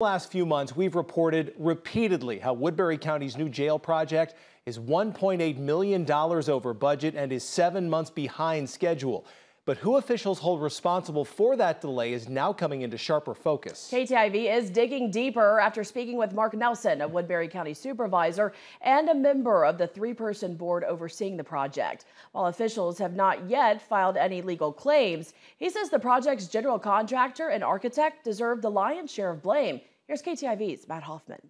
last few months, we've reported repeatedly how Woodbury County's new jail project is $1.8 million over budget and is seven months behind schedule. But who officials hold responsible for that delay is now coming into sharper focus. KTIV is digging deeper after speaking with Mark Nelson, a Woodbury County supervisor and a member of the three person board overseeing the project. While officials have not yet filed any legal claims, he says the project's general contractor and architect deserve the lion's share of blame. Here's KTIV's Matt Hoffman.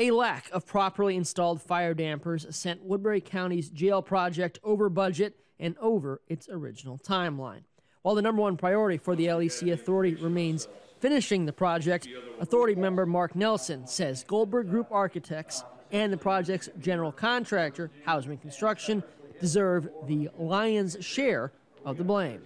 A lack of properly installed fire dampers sent Woodbury County's jail project over budget and over its original timeline. While the number one priority for the LEC Authority remains finishing the project, Authority member Mark Nelson says Goldberg Group Architects and the project's general contractor, Hausman Construction, deserve the lion's share of the blame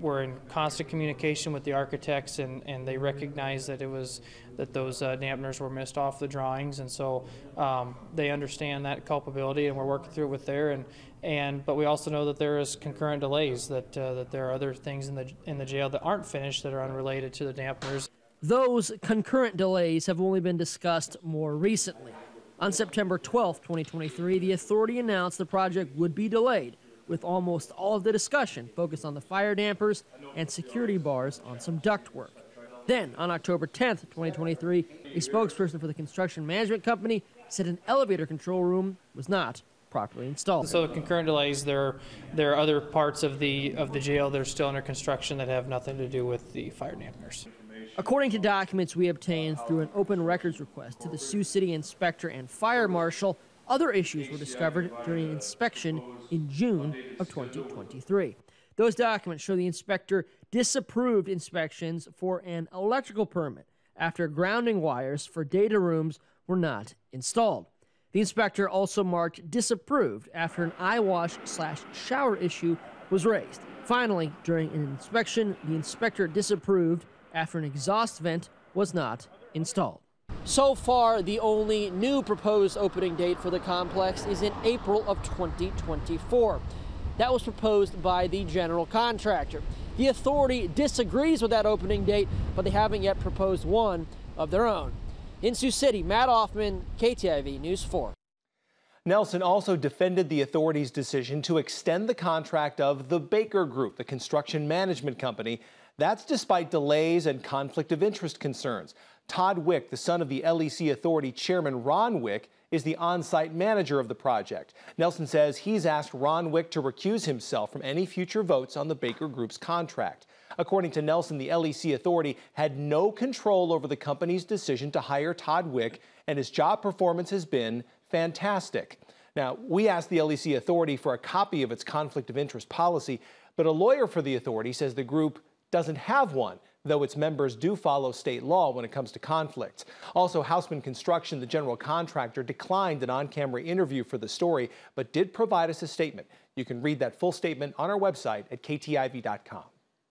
we're in constant communication with the architects and, and they recognize that it was that those uh, dampeners were missed off the drawings and so um, they understand that culpability and we're working through it with there and and but we also know that there is concurrent delays that uh, that there are other things in the in the jail that aren't finished that are unrelated to the dampeners. Those concurrent delays have only been discussed more recently. On September 12, 2023, the authority announced the project would be delayed with almost all of the discussion focused on the fire dampers and security bars on some ductwork. Then, on October 10th, 2023, a spokesperson for the construction management company said an elevator control room was not properly installed. So the concurrent delays, there, there are other parts of the of the jail that are still under construction that have nothing to do with the fire dampers. According to documents we obtained through an open records request to the Sioux City inspector and fire marshal, other issues were discovered during an inspection in June of 2023. Those documents show the inspector disapproved inspections for an electrical permit after grounding wires for data rooms were not installed. The inspector also marked disapproved after an eye wash slash shower issue was raised. Finally, during an inspection, the inspector disapproved after an exhaust vent was not installed. So far, the only new proposed opening date for the complex is in April of 2024. That was proposed by the general contractor. The authority disagrees with that opening date, but they haven't yet proposed one of their own. In Sioux City, Matt Hoffman, KTIV News 4. Nelson also defended the authority's decision to extend the contract of the Baker Group, the construction management company. That's despite delays and conflict of interest concerns. Todd Wieck, the son of the LEC Authority Chairman Ron Wieck, is the on site manager of the project. Nelson says he's asked Ron Wieck to recuse himself from any future votes on the Baker Group's contract. According to Nelson, the LEC Authority had no control over the company's decision to hire Todd Wieck, and his job performance has been fantastic. Now, we asked the LEC Authority for a copy of its conflict of interest policy, but a lawyer for the authority says the group doesn't have one though its members do follow state law when it comes to conflicts. Also, Hausman Construction, the general contractor, declined an on camera interview for the story, but did provide us a statement. You can read that full statement on our website at ktiv.com.